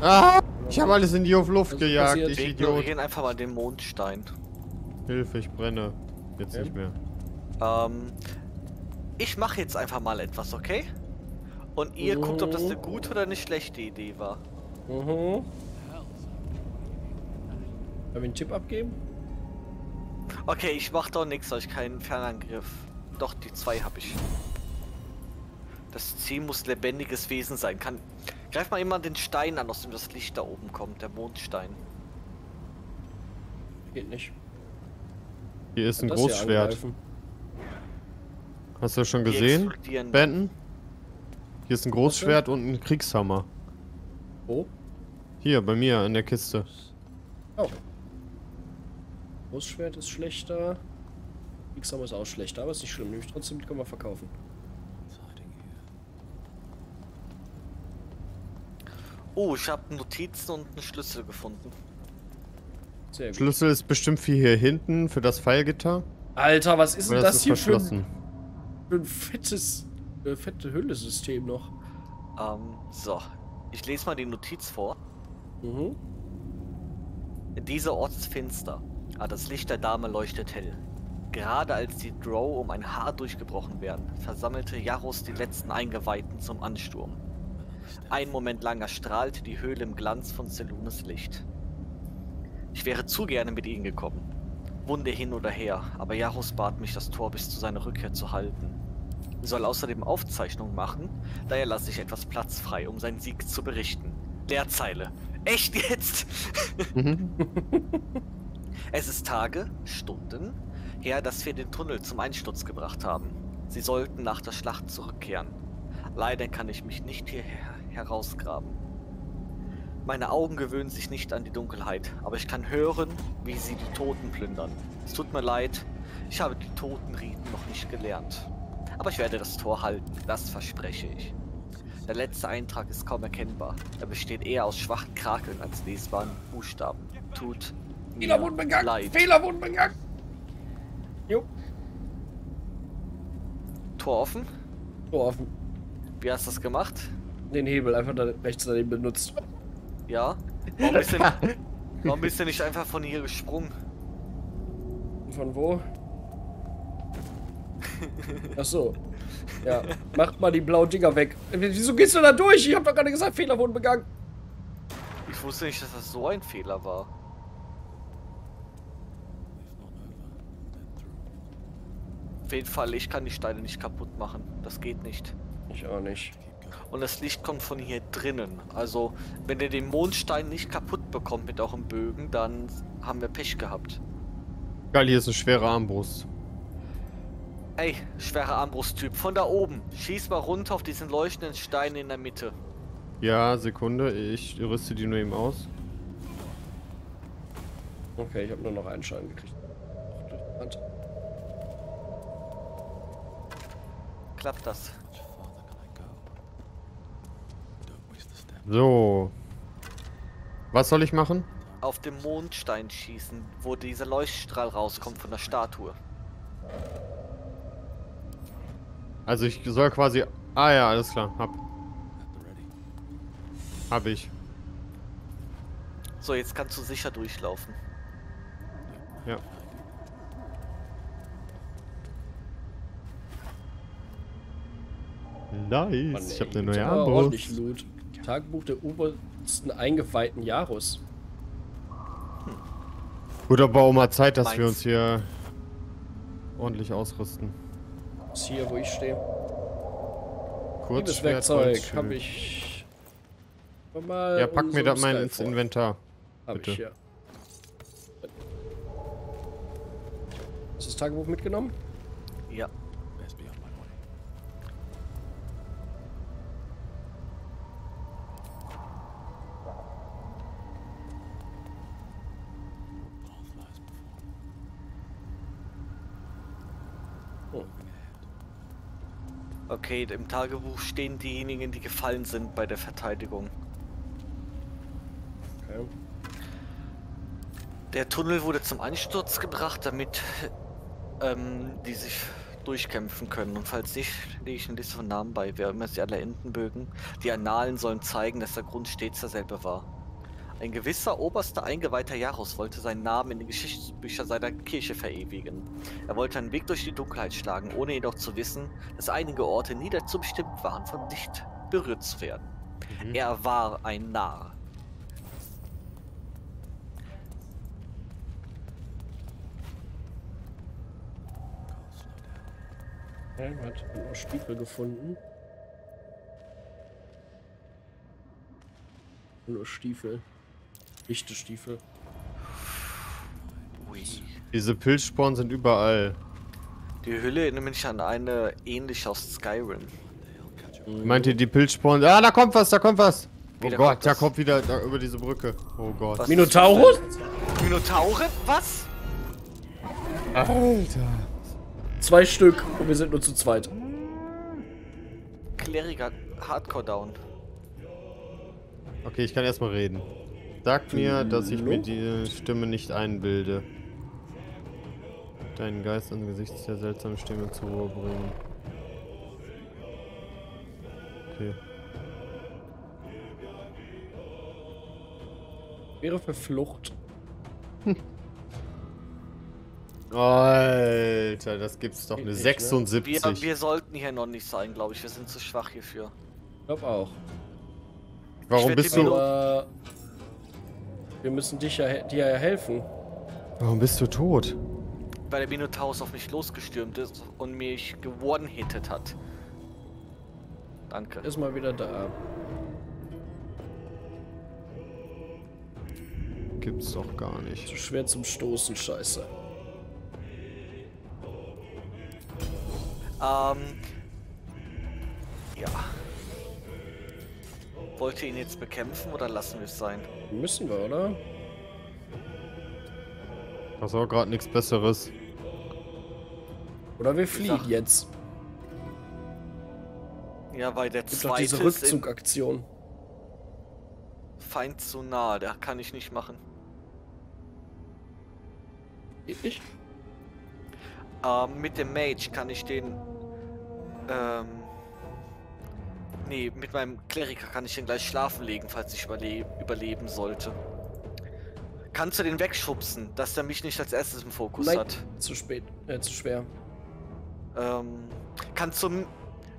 Ah! Ich habe alles in die auf Luft Was gejagt, ich Wir Idiot. ignorieren einfach mal den Mondstein. Hilfe, ich brenne. Jetzt Okay. nicht mehr. Ähm, ich mache jetzt einfach mal etwas, okay? Und ihr guckt, ob das eine Mhm. gute oder eine schlechte Idee war. Mhm. Wollen wir einen Tipp abgeben? Okay, ich mach doch nichts, ich keinen Fernangriff. Doch, die zwei habe ich. Das Ziel muss lebendiges Wesen sein. Kann. Greif mal immer den Stein an, aus dem das Licht da oben kommt, der Mondstein. Geht nicht. Hier ist ein Das hier Großschwert. Hast du das schon gesehen. Benton? Hier ist ein Großschwert und ein Kriegshammer. Wo? Hier, bei mir in der Kiste. Oh. Großschwert ist schlechter. Kriegshammer ist auch schlechter, aber ist nicht schlimm. Nämlich trotzdem die können wir verkaufen. Oh, ich habe Notizen und einen Schlüssel gefunden. Sehr gut. Schlüssel ist bestimmt für hier hinten, für das Pfeilgitter. Alter, was ist denn das, das ist hier für ein, für ein fettes, äh, fette Hülle-System noch? Ähm, so. Ich lese mal die Notiz vor. Mhm. Dieser Ort ist finster, aber das Licht der Dame leuchtet hell. Gerade als die Drow um ein Haar durchgebrochen werden, versammelte Jarus die letzten Eingeweihten zum Ansturm. Ein Moment lang erstrahlte die Höhle im Glanz von Selunes Licht. Ich wäre zu gerne mit ihnen gekommen. Wunde hin oder her, aber Jarus bat mich, das Tor bis zu seiner Rückkehr zu halten. Er soll außerdem Aufzeichnungen machen, daher lasse ich etwas Platz frei, um seinen Sieg zu berichten. Leerzeile. Echt jetzt? <laughs> Es ist Tage, Stunden her, dass wir den Tunnel zum Einsturz gebracht haben. Sie sollten nach der Schlacht zurückkehren. Leider kann ich mich nicht hierher herausgraben. Meine Augen gewöhnen sich nicht an die Dunkelheit, aber ich kann hören, wie sie die Toten plündern. Es tut mir leid, ich habe die Totenriten noch nicht gelernt. Aber ich werde das Tor halten, das verspreche ich. Der letzte Eintrag ist kaum erkennbar. Er besteht eher aus schwachen Krakeln als lesbaren Buchstaben. Tut Fehler wurden begangen! leid. Fehler wurden begangen! Jo, Tor offen? Tor offen. Wie hast du das gemacht? Den Hebel einfach da rechts daneben benutzt. Ja? Warum bist, du, warum bist du nicht einfach von hier gesprungen? Von wo? Ach so. Ja, macht mal die blauen Dinger weg. Wieso gehst du da durch? Ich hab doch gerade gesagt, Fehler wurden begangen. Ich wusste nicht, dass das so ein Fehler war. Auf jeden Fall, ich kann die Steine nicht kaputt machen. Das geht nicht. Ich auch nicht. Und das Licht kommt von hier drinnen. Also, wenn ihr den Mondstein nicht kaputt bekommt mit eurem Bögen, dann haben wir Pech gehabt. Geil, hier ist eine schwere Armbrust. Ey, schwerer Armbrusttyp, von da oben. Schieß mal runter auf diesen leuchtenden Stein in der Mitte. Ja, Sekunde, ich rüste die nur eben aus. Okay, ich habe nur noch einen Schaden gekriegt. Ach, durch die Wand. Klappt das? So. Was soll ich machen? Auf dem Mondstein schießen, wo dieser Leuchtstrahl rauskommt von der Statue. Also ich soll quasi... Ah ja, alles klar, hab. Hab ich. So, jetzt kannst du sicher durchlaufen. Ja. Nice, Mann, ich ey, hab eine neue aber ordentlich Armbrust. Loot. Tagebuch der obersten eingeweihten Jarus. Gut, aber auch mal Zeit, dass wir Meins. uns hier ordentlich ausrüsten. Ist hier, wo ich stehe. Kurz Liebes Werkzeug habe ich. Mal Ja, pack mir das mal ins vor. Inventar. Hab bitte. ich, ja. Du das Tagebuch mitgenommen? Oh. Okay, im Tagebuch stehen diejenigen, die gefallen sind bei der Verteidigung. Okay. Der Tunnel wurde zum Einsturz gebracht, damit ähm, die sich durchkämpfen können. Und falls nicht, lege ich eine Liste von Namen bei. Wer immer sie alle enden mögen. Die Annalen sollen zeigen, dass der Grund stets derselbe war. Ein gewisser oberster Eingeweihter Jaros wollte seinen Namen in den Geschichtsbüchern seiner Kirche verewigen. Er wollte einen Weg durch die Dunkelheit schlagen, ohne jedoch zu wissen, dass einige Orte nie dazu bestimmt waren, von Licht berührt zu werden. Mhm. Er war ein Narr. Helmut, oh, Spiegel gefunden. Nur Stiefel. Echte Stiefel. Ui. Diese Pilzsporen sind überall. Die Hülle erinnert mich an eine ähnlich aus Skyrim. Meint ihr die Pilzsporen? Ah, da kommt was, da kommt was. Oh Wieder Gott, kommt da kommt wieder da, über diese Brücke. Oh Gott. Was? Minotaurus? Minotaure? Was? Alter. Zwei Stück und wir sind nur zu zweit. Kleriker Hardcore down. Okay, ich kann erstmal reden. Sag mir, dass ich mir die Stimme nicht einbilde. Deinen Geist angesichts der seltsamen Stimme zur Ruhe bringen. Okay. Wäre für Flucht. <laughs> Alter, das gibt's doch eine Geht nicht, ne? 76. Wir, wir sollten hier noch nicht sein, glaube ich. Wir sind zu schwach hierfür. Ich glaube auch. Warum werd bist du wir müssen dich ja, dir ja helfen. Warum bist du tot? Weil der Minotaurus auf mich losgestürmt ist und mich gewone-hittet hat. Danke. Ist mal wieder da. Gibt's doch gar nicht. Zu schwer zum Stoßen, scheiße. Ähm. Ja. Wollt ihr ihn jetzt bekämpfen oder lassen wir es sein? Müssen wir, oder? Das war gerade nichts besseres. Oder wir fliehen sag- jetzt. Ja, weil der Gibt doch zweite diese ist in Rückzugaktion. Feind zu nah. Der kann ich nicht machen. Geht nicht? Ähm, mit dem Mage kann ich den. Ähm. Nee, mit meinem Kleriker kann ich den gleich schlafen legen, falls ich überle überleben sollte. Kannst du den wegschubsen, dass er mich nicht als erstes im Fokus Nein, hat? zu spät. Äh, zu schwer. Ähm. Kannst du.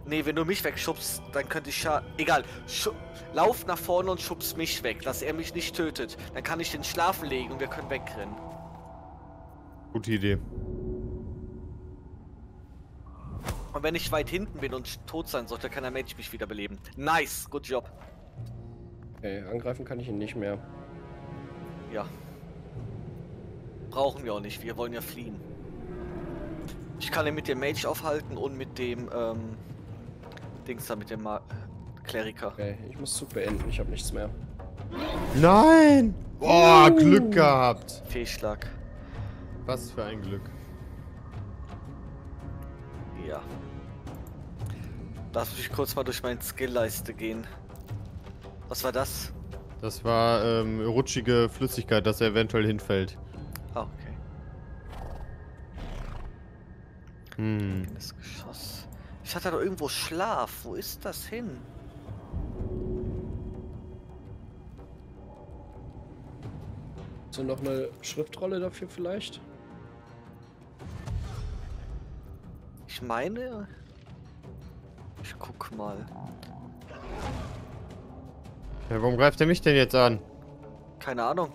Nee, wenn du mich wegschubst, dann könnte ich ja. Egal. Schu Lauf nach vorne und schubst mich weg, dass er mich nicht tötet. Dann kann ich den schlafen legen und wir können wegrennen. Gute Idee. Und wenn ich weit hinten bin und tot sein sollte, kann der Mensch mich wiederbeleben. Nice, good job. Okay, angreifen kann ich ihn nicht mehr. Ja. Brauchen wir auch nicht, wir wollen ja fliehen. Ich kann ihn mit dem Mage aufhalten und mit dem, ähm, Dings da, mit dem Ma Kleriker. Okay, ich muss Zug beenden. Ich habe nichts mehr. Nein! Boah, Glück gehabt. Fehlschlag. Was für ein Glück. Ja. Lass mich kurz mal durch meine Skill-Leiste gehen. Was war das? Das war ähm, rutschige Flüssigkeit, dass er eventuell hinfällt. Ah, okay. Hm. Das Geschoss. Ich hatte doch irgendwo Schlaf. Wo ist das hin? So noch eine Schriftrolle dafür vielleicht? Ich meine. Ich guck mal. Ja, warum greift er mich denn jetzt an? Keine Ahnung.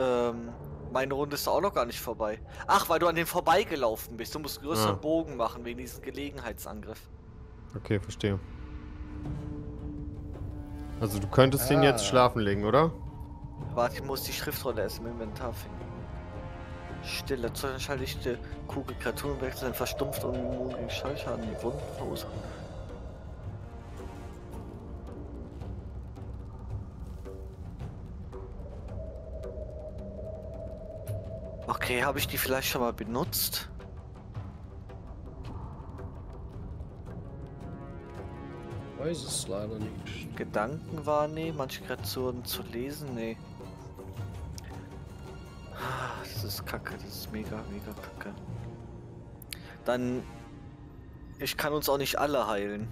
Ähm, meine Runde ist auch noch gar nicht vorbei. Ach, weil du an dem vorbeigelaufen bist. Du musst größeren Ah. Bogen machen wegen diesem Gelegenheitsangriff. Okay, verstehe. Also du könntest ihn jetzt Ah. schlafen legen, oder? Warte, ich muss die Schriftrolle erst im Inventar finden. Stille, zu schalte ich die Kugel Kreaturen wechseln, verstumpft und immun gegen Schallschaden, die Wunden verursachen. Okay, habe ich die vielleicht schon mal benutzt? Weiß es leider nicht. Gedanken wahrnehmen, manche Kreaturen zu lesen? Nee. Ist kacke, das ist mega, mega kacke. Dann. Ich kann uns auch nicht alle heilen.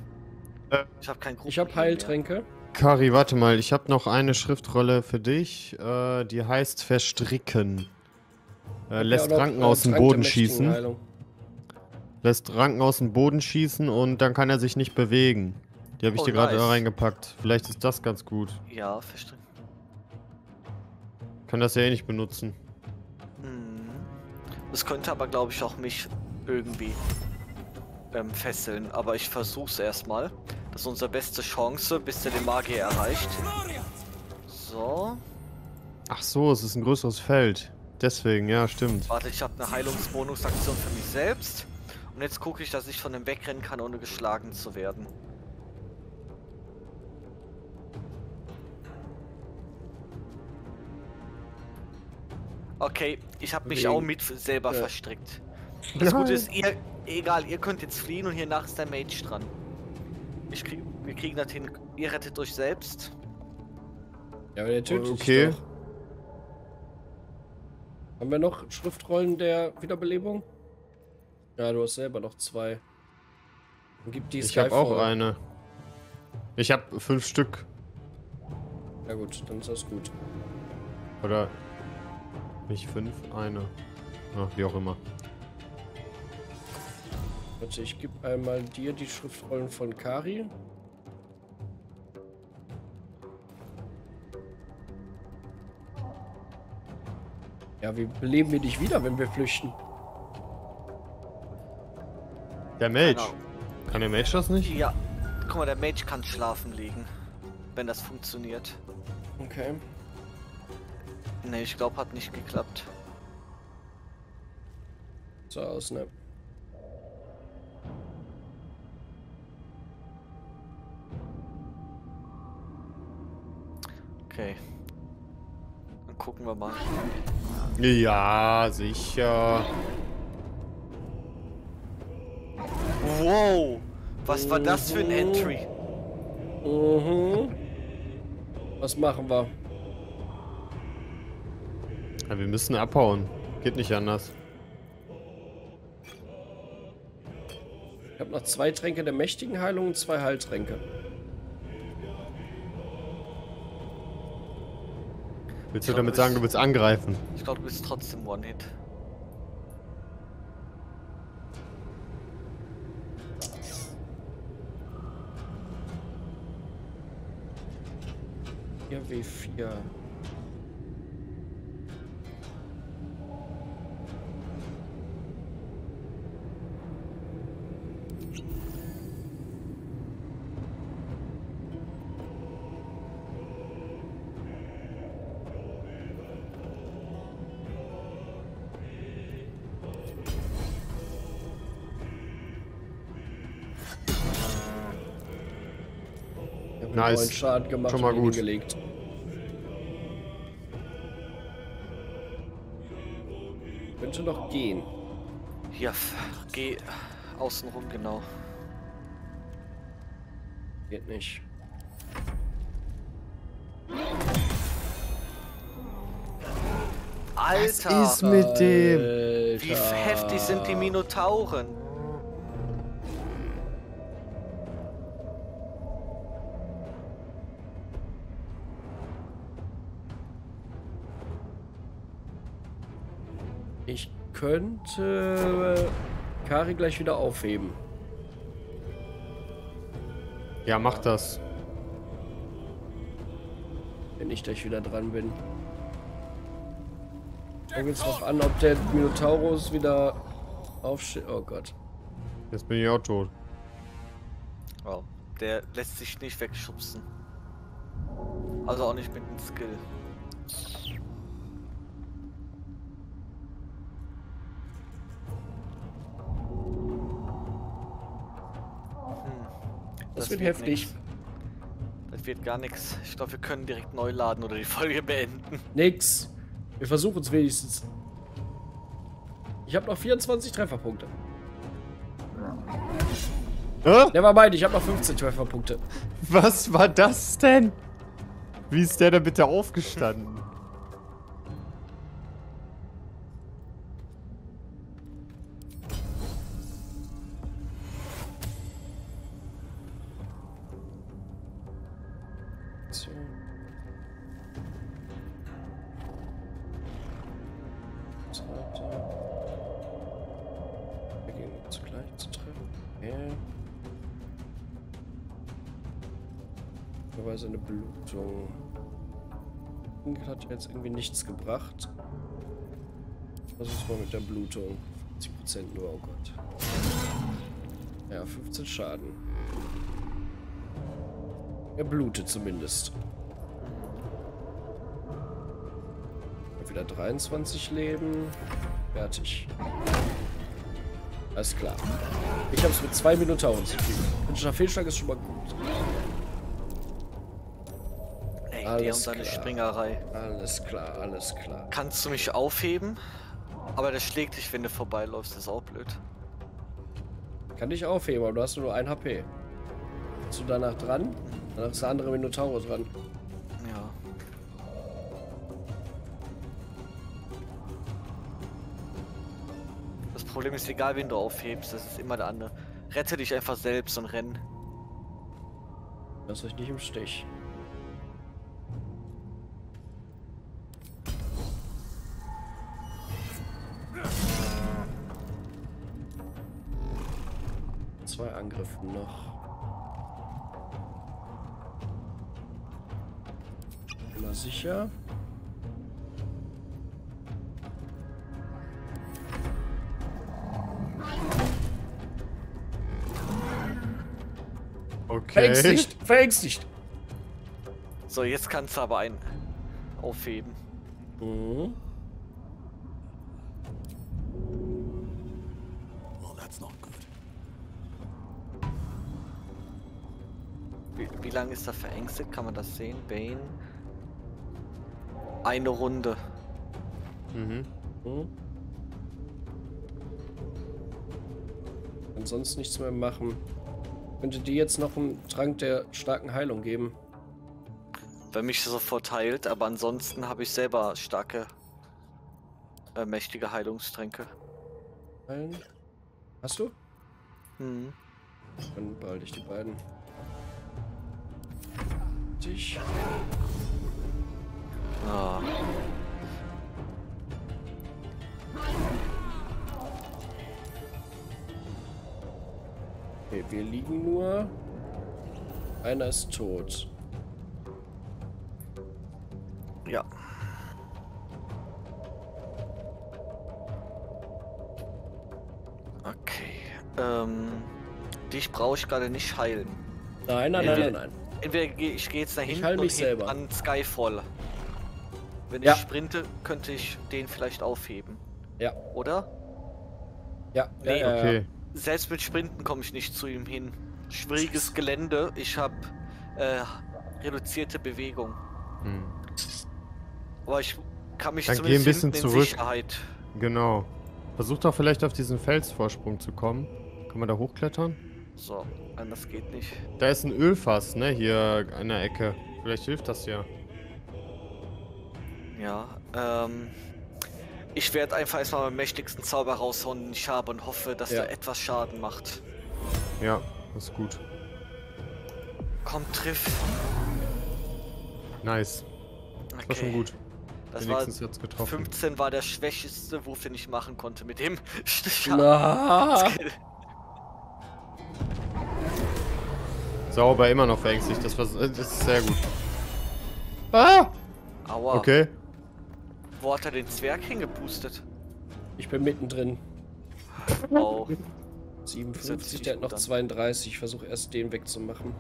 Äh. Ich habe kein Ich habe Gruppenheal mehr. Heiltränke. Kari, warte mal, ich habe noch eine Schriftrolle für dich. Äh, die heißt Verstricken. Äh, lässt Ja, Ranken aus dem Boden schießen. Heilung. Lässt Ranken aus dem Boden schießen und dann kann er sich nicht bewegen. Die habe ich Oh, dir gerade nice. reingepackt. Vielleicht ist das ganz gut. Ja, verstehe. Kann das ja eh nicht benutzen. Mhm. Das könnte aber, glaube ich, auch mich irgendwie ähm, fesseln, aber ich versuch's erstmal. Das ist unsere beste Chance, bis der den Magier erreicht. So. Ach so, es ist ein größeres Feld. Deswegen, ja, stimmt. Warte, ich habe eine Heilungsbonusaktion für mich selbst. Und jetzt gucke ich, dass ich von dem wegrennen kann, ohne geschlagen zu werden. Okay, ich habe mich Wegen- auch mit selber Ja. verstrickt. Das Gute ist, ihr, egal, ihr könnt jetzt fliehen und hier nach ist der Mage dran. Ich krieg, wir kriegen das hin. Ihr rettet euch selbst. Ja, aber der tötet Okay. Haben wir noch Schriftrollen der Wiederbelebung? Ja, du hast selber noch zwei. Dann gib die Ich habe auch eine. Ich habe fünf Stück. Ja gut, dann ist das gut. Oder nicht fünf, eine. Ach, wie auch immer. Warte, ich gebe einmal dir die Schriftrollen von Kari. Ja, wie beleben wir dich wieder, wenn wir flüchten? Der Mage. Genau. Kann der Mage das nicht? Ja, guck mal, der Mage kann schlafen legen. Wenn das funktioniert. Okay. Ne, ich glaube, hat nicht geklappt. So aus, ne? Okay. Dann gucken wir mal. Ja, sicher. Wow! Was war das für ein Entry? Mhm. Was machen wir? Ja, wir müssen abhauen. Geht nicht anders. Ich habe noch zwei Tränke der mächtigen Heilung und zwei Heiltränke. Willst du glaub, damit das- sagen, du willst angreifen? Ich glaube, du bist trotzdem One-Hit. Vier W4. Nice. neuen Schaden gemacht Schon mal gut. gelegt. Könnte noch gehen. Ja, geh außen rum, genau. Geht nicht. Alter! ist mit dem? Wie heftig sind die Minotauren? Könnte äh, Kari gleich wieder aufheben. Ja, mach das. wenn ich gleich wieder dran bin. Kommt jetzt drauf an, ob der Minotaurus wieder aufsteht. Oh Gott. Jetzt bin ich auch tot. Oh, der lässt sich nicht wegschubsen. Also auch nicht mit dem Skill. Das, wird heftig. nix. Das wird gar nichts. Ich glaube, wir können direkt neu laden oder die Folge beenden. Nix. Wir versuchen es wenigstens. Ich habe noch 24 Trefferpunkte. Hä? Nevermind, ich habe noch 15 Trefferpunkte. Was war das denn? Wie ist der da bitte aufgestanden? Irgendwie nichts gebracht. Was ist mal mit der Blutung? 50% nur, oh Gott. Ja, 15 Schaden. Er blutet zumindest. Wieder 23 Leben. Fertig. Alles klar. Ich habe es mit zwei Minotauren zu tun. Kritischer Fehlschlag ist schon mal gut. Alles und seine klar. Springerei. Alles klar, alles klar. Kannst du mich aufheben? Aber der schlägt dich, wenn du vorbeiläufst. Das ist auch blöd. Kann dich aufheben, aber du hast nur ein HP. Bist du danach dran? Danach ist der andere Minotauro dran. Ja. Das Problem ist, egal wen du aufhebst, das ist immer der andere. Rette dich einfach selbst und renn. Lasst euch nicht im Stich. Angriffe noch. Immer sicher. Okay. Verängstigt! Verängstigt! So, jetzt kannst du aber einen aufheben. Mhm. Lange ist er verängstigt? Kann man das sehen? Bane. Eine Runde. Mhm. Mhm. Kann sonst nichts mehr machen. Könnte die jetzt noch einen Trank der starken Heilung geben? Bei mich sofort heilt, aber ansonsten habe ich selber starke, äh, mächtige Heilungstränke. Heilen? Hast du? Hm. Dann behalte ich die beiden. Dich. Ah. Okay, wir liegen nur. Einer ist tot. Ja. Okay. Ähm. Dich brauche ich gerade nicht heilen. Nein, nein, nein, wir- nein, nein. Entweder geh, ich gehe jetzt nach Ich und mich selber. an Skyfall. Wenn Ja. ich sprinte, könnte ich den vielleicht aufheben. Ja, Oder? ja, ja, Nee, ja, ja. Okay. Selbst mit Sprinten komme ich nicht zu ihm hin. Schwieriges Gelände. Ich habe äh, reduzierte Bewegung. Hm. Aber ich kann mich Dann geh zumindest ein bisschen zurück. Sicherheit. Genau. Versuch doch vielleicht auf diesen Felsvorsprung zu kommen. Kann man da hochklettern? So, anders geht nicht. Da ist ein Ölfass, ne? Hier an der Ecke. Vielleicht hilft das ja. Ja, ähm. Ich werde einfach erstmal meinen mächtigsten Zauber raushauen, den ich habe und hoffe, dass Ja. er etwas Schaden macht. Ja, das ist gut. Komm, triff. Nice. Das war schon gut. Das war Wenigstens jetzt getroffen. 15 war der schwächste Wurf, den ich machen konnte mit dem <laughs> Schaden. <laughs> Sauber, immer noch verängstigt. Das, war, das ist sehr gut. Ah! Aua. Okay. Wo hat er den Zwerg hingeboostet? ich bin mittendrin. Oh. 57, nicht der hat noch gut an. 32. Ich versuche erst den wegzumachen.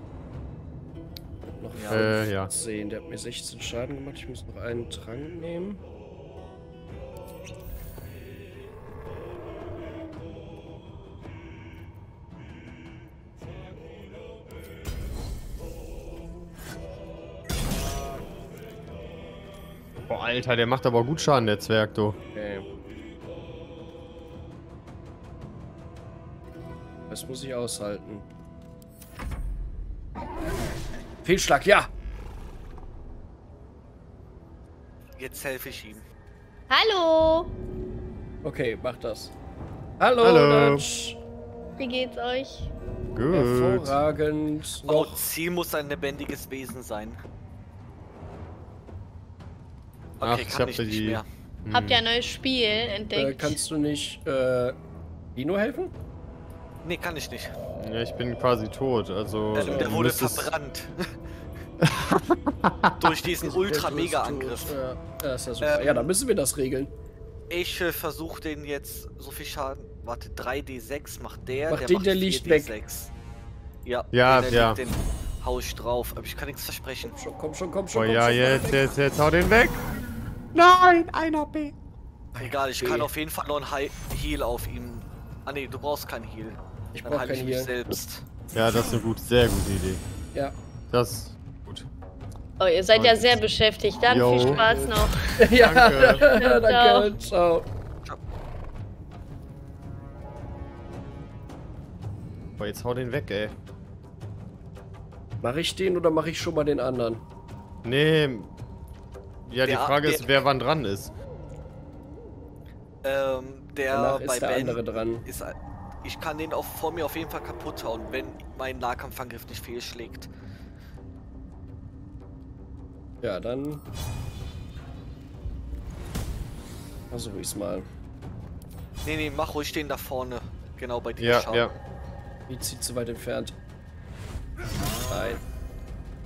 Noch Ja. Äh, ja. 15. Der hat mir 16 Schaden gemacht. Ich muss noch einen Trank nehmen. Boah, Alter, der macht aber gut Schaden, der Zwerg, du. Okay. Das muss ich aushalten. Fehlschlag, ja! Jetzt helfe ich ihm. Hallo, Okay, mach das. Hallo, Hallo. Dutch. wie geht's euch? Gut. Hervorragend. Oh. Ziel muss ein lebendiges Wesen sein. Ach, Okay, ich kann hab ich da nicht die- mehr. Hm. Habt ihr ein neues Spiel Äh, entdeckt? kannst du nicht äh, Dino helfen? Nee, kann ich nicht. Ja, ich bin quasi tot, also... Der, der wurde müsstest- verbrannt. <laughs> Durch diesen Ultra-Mega-Angriff. Ja, ja, ist ja super. ja, dann müssen wir das regeln. Ich äh, versuche den jetzt so viel Schaden warte, 3d6 macht der, Mach der den, macht der liegt weg. 4d6. Ja, Ja, den, ja. Den hau ich drauf, aber ich kann nichts versprechen. Schon, komm schon, komm schon. Oh komm ja, schon, jetzt, jetzt, jetzt, hau den weg. Nein, einer B. Egal, ich Okay. kann auf jeden Fall noch ein Heal auf ihm. Ah ne, du brauchst keinen Heal. Ich Dann brauch heile ich mich Heal. selbst. Ja, das ist eine gut, sehr gute Idee. Ja. Das ist gut. Oh, ihr seid ja sehr beschäftigt. Dann Jo. viel Spaß noch. <laughs> ja, Danke. <laughs> danke. Ciao. Boah, jetzt hau den weg, ey. Mache ich den oder mache ich schon mal den anderen? Nee. Ja, die Der- Frage der- ist, wer wann dran ist. Ähm, der Danach bei ist der Ben andere dran. ist. Ich kann den auch vor mir auf jeden Fall kaputt hauen, wenn mein Nahkampfangriff nicht fehlschlägt. Ja, dann. Versuche ich's mal. Nee, nee, mach ruhig den da vorne. Genau bei dir. Ja, Schau. ja. Die zieht zu weit entfernt. Nein.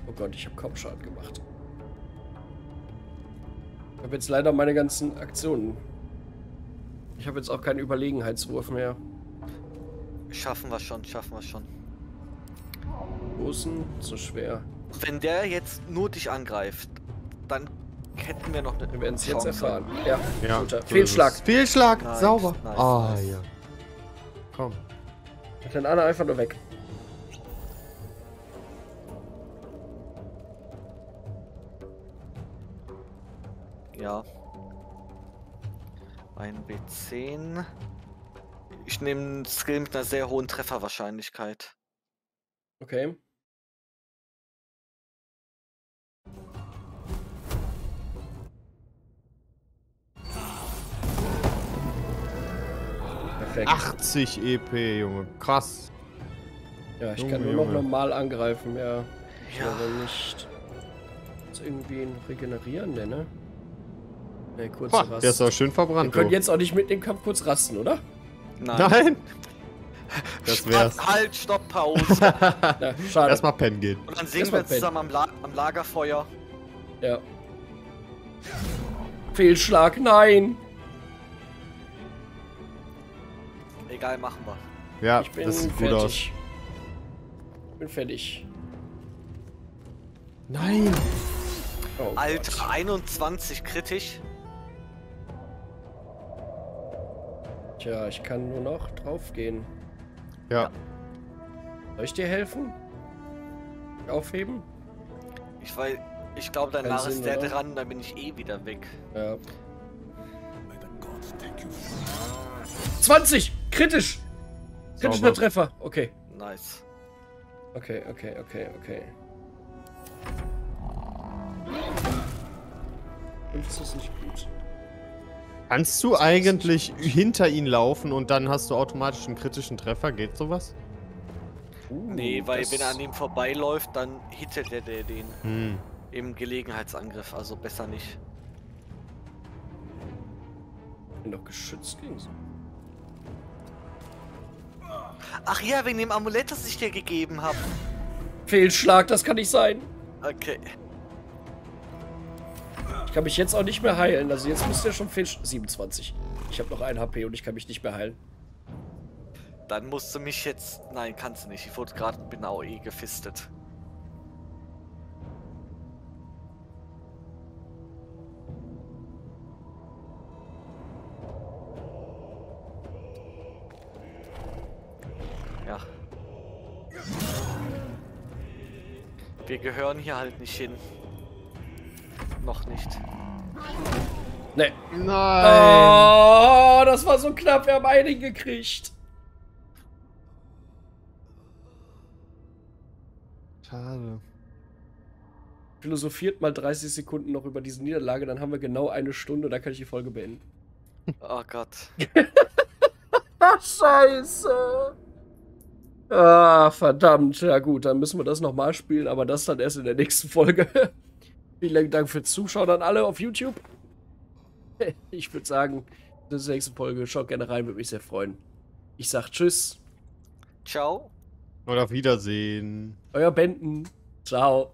Oh Gott, ich habe Kopfschaden gemacht. Ich habe jetzt leider meine ganzen Aktionen. Ich habe jetzt auch keinen Überlegenheitswurf mehr. Schaffen wir schon, schaffen wir schon. Großen, so schwer. Wenn der jetzt nur dich angreift, dann hätten wir noch eine Wir werden es jetzt erfahren. Ja, ja. guter. so Fehlschlag. Fehlschlag, Nice, sauber. nice, Ah, nice. ja. Komm. Den anderen einfach nur weg. 10. Ich nehme einen Skill mit einer sehr hohen Trefferwahrscheinlichkeit. Okay. Perfekt. 80 EP, Junge. Krass. Ja, ich Junge, kann nur noch Junge. normal angreifen, ja. Ich ja. aber nicht irgendwie ein Regenerieren ne? ne? Ne, kurze Boah, der ist auch schön Wir verbrannt. können du. jetzt auch nicht mit dem Kampf kurz rasten, oder? Nein. <laughs> Das Stopp, wär's. Halt, stopp, <laughs> Pause. Ja, schade. Erstmal pennen gehen. Und dann singen Erstmal wir pennen. zusammen am, La am Lagerfeuer. Ja. Fehlschlag, nein! Egal, machen wir. Ja, Ich bin das sieht gut aus. fertig. Ich bin fertig. Nein. Oh Alter, Gott. 21 kritisch. Tja, ich kann nur noch draufgehen. Ja. Soll ich dir helfen? Aufheben? Ich weiß, ich glaube, danach ist der dran, dann bin ich eh wieder weg. Ja. 20! Kritisch! Kritischer Sauber. Treffer. Okay. Nice. Okay, okay, okay, okay. 15 ist nicht gut. Kannst du eigentlich hinter ihn laufen und dann hast du automatisch einen kritischen Treffer? Geht sowas? Uh, Nee, weil das- wenn er an ihm vorbeiläuft, dann hittet er der den Hm. im Gelegenheitsangriff, also besser nicht. Ich bin doch geschützt gegen so. Ach ja, wegen dem Amulett, das ich dir gegeben habe. Fehlschlag, das kann nicht sein. Okay. Ich kann mich jetzt auch nicht mehr heilen. Also jetzt müsste er schon fehl... 27. Ich habe noch ein HP und ich kann mich nicht mehr heilen. Dann musst du mich jetzt. Nein, kannst du nicht. Ich wurde gerade einer AOE gefistet. Ja. Wir gehören hier halt nicht hin. Noch nicht. Ne. Nein. Oh, das war so knapp. Wir haben einen gekriegt. Schade. Philosophiert mal 30 Sekunden noch über diese Niederlage, dann haben wir genau eine Stunde, da kann ich die Folge beenden. <laughs> Oh Gott. <laughs> Scheiße. Ah, verdammt. Ja gut, dann müssen wir das nochmal spielen, aber das dann erst in der nächsten Folge. Vielen Dank fürs Zuschauen an alle auf YouTube. <laughs> Ich würde sagen, das ist die nächste Folge. Schaut gerne rein, würde mich sehr freuen. Ich sag Tschüss. Ciao. Und auf Wiedersehen. Euer Benden. Ciao.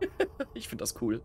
<laughs> Ich finde das cool.